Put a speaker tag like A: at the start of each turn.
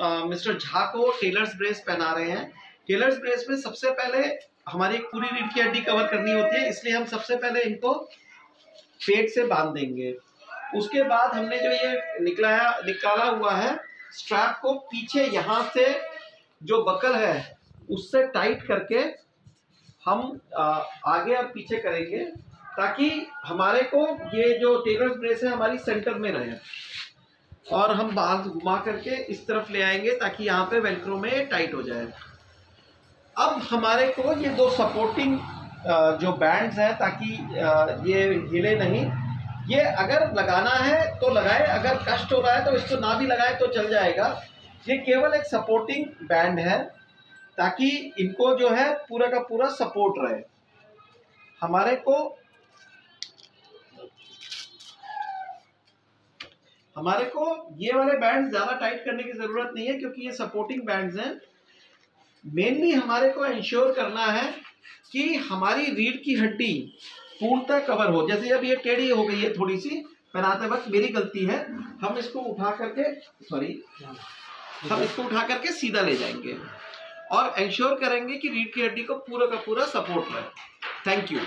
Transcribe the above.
A: Mister Jha को tailors brace पहना रहे हैं। टेलर्स ब्रेस में सबसे पहले हमारी पूरी रीढ़ की हड्डी कवर करनी होती है, इसलिए हम सबसे पहले इनको पेट से बाँध देंगे। उसके बाद हमने जो ये निकलाया, निकाला हुआ है स्ट्रैप को पीछे यहाँ से जो बकल है, उससे टाइट करके हम आगे और पीछे करेंगे, ताकि हमारे को ये जो टेलर्स ब्रेस है, हमारी सेंटर में रहे। और हम बाहर घुमा करके इस तरफ़ ले आएँगे ताकि यहाँ पे वेलक्रो में टाइट हो जाए। अब हमारे को ये दो सपोर्टिंग जो बैंड्स हैं ताकि ये हिले नहीं। ये अगर लगाना है तो लगाए, अगर कष्ट हो रहा है तो इसको ना भी लगाए तो चल जाएगा। ये केवल एक सपोर्टिंग बैंड है ताकि इनको जो है पूरा का पूरा सपोर्ट रहे। हमारे को हमारे को ये वाले बैंड ज़्यादा टाइट करने की ज़रूरत नहीं है, क्योंकि ये सपोर्टिंग बैंड हैं। मेनली हमारे को इंश्योर करना है कि हमारी रीढ़ की हड्डी पूर्णतः कवर हो। जैसे अब ये टेढ़ी हो गई है थोड़ी सी पहनाते वक्त मेरी गलती है, हम इसको उठा करके सॉरी हम इसको उठा करके सीधा ले जाएँगे और इंश्योर करेंगे कि रीढ़ की हड्डी को पूरा का पूरा सपोर्ट रहे। Thank you